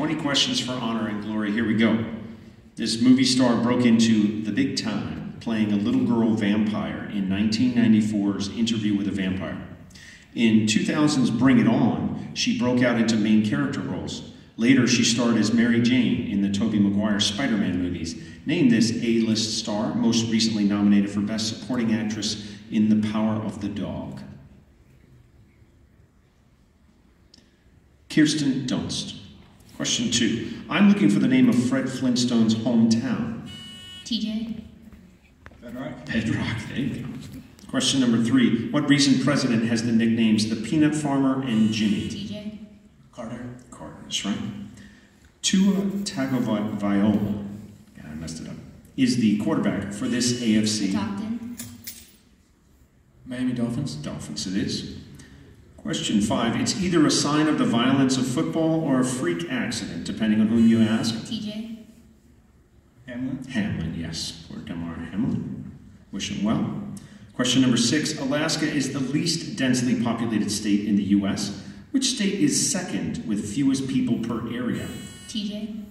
20 questions for honor and glory. Here we go. This movie star broke into the big time playing a little girl vampire in 1994's Interview with a Vampire. In 2000's Bring It On, she broke out into main character roles. Later, she starred as Mary Jane in the Tobey Maguire Spider Man movies. Name this A list star, most recently nominated for Best Supporting Actress in The Power of the Dog. Kirsten Dunst. Question two. I'm looking for the name of Fred Flintstone's hometown. TJ. Bedrock. Bedrock, there you. Question number three. What recent president has the nicknames the Peanut Farmer and Jimmy? TJ. Carter. Carter, that's right. Tua Tagovailoa, yeah, I messed it up, is the quarterback for this AFC. Stockton. Miami Dolphins. Dolphins it is. Question five. It's either a sign of the violence of football or a freak accident, depending on whom you ask. TJ. Hamlin. Hamlin, yes. Poor Damar Hamlin. Wish him well. Question number six. Alaska is the least densely populated state in the U.S. Which state is second with fewest people per area? TJ.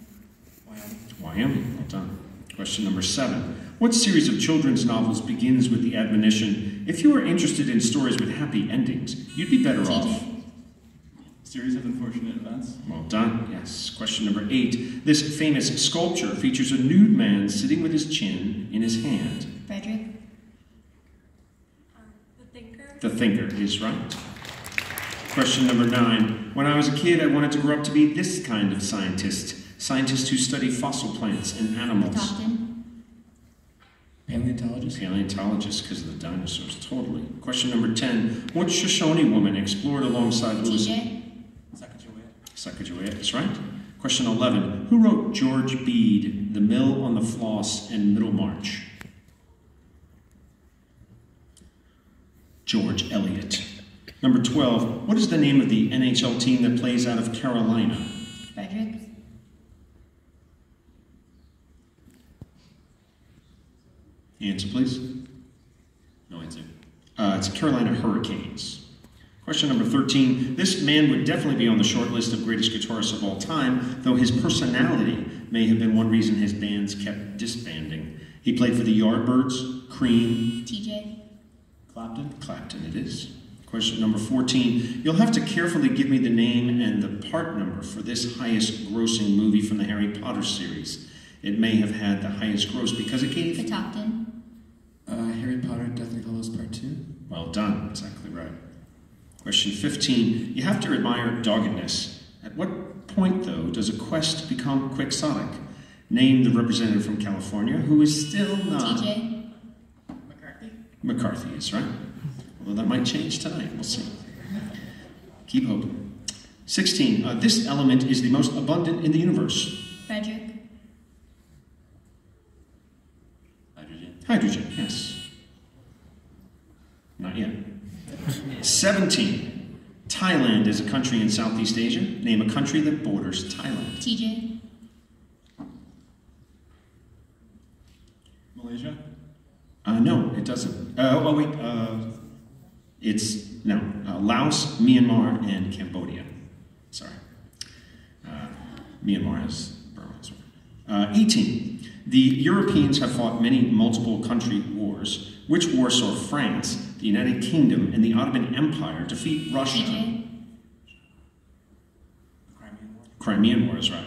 Wyoming. Wyoming. Well done. Question number seven. What series of children's novels begins with the admonition if you are interested in stories with happy endings, you'd be better off? Series of unfortunate events. Well done, yes. Question number eight. This famous sculpture features a nude man sitting with his chin in his hand. Frederick. The thinker. The thinker is right. Question number nine. When I was a kid, I wanted to grow up to be this kind of scientist. Scientists who study fossil plants and animals. Stockton. Paleontologist. Paleontologist because of the dinosaurs, totally. Question number 10. What Shoshone woman explored alongside Lewis? TJ. Sacagawea. Sacagawea, that's right. Question 11. Who wrote George Bede, The Mill on the Floss, and Middlemarch? George Eliot. Number 12. What is the name of the NHL team that plays out of Carolina? Frederick. Answer, please. No answer. Uh, it's Carolina Hurricanes. Question number 13. This man would definitely be on the short list of greatest guitarists of all time, though his personality may have been one reason his bands kept disbanding. He played for the Yardbirds, Cream, TJ. Clapton. Clapton it is. Question number 14. You'll have to carefully give me the name and the part number for this highest grossing movie from the Harry Potter series. It may have had the highest gross because it gave. Stockton. Uh, Well done, exactly right. Question 15. You have to admire doggedness. At what point, though, does a quest become quixotic? Name the representative from California who is still not. TJ. McCarthy. McCarthy is right. Although that might change tonight, we'll see. Keep hoping. 16. Uh, this element is the most abundant in the universe. Frederick. Hydrogen. Hydrogen, yes. Not yet. 17. Thailand is a country in Southeast Asia. Name a country that borders Thailand. TJ. Malaysia. Uh, no, it doesn't. Uh, oh, wait. Uh, it's, no. Uh, Laos, Myanmar, and Cambodia. Sorry. Uh, Myanmar has Burma as well. Uh, 18. The Europeans have fought many multiple country wars. Which war saw France, the United Kingdom, and the Ottoman Empire defeat Russia? TJ. Crimean War. Crimean War is right.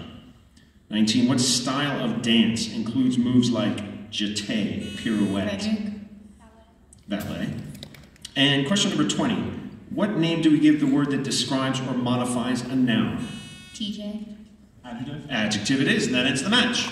19. What style of dance includes moves like jeté, pirouette, Frederick. ballet? And question number 20. What name do we give the word that describes or modifies a noun? TJ. Adjective. Adjective it is, and that ends the match.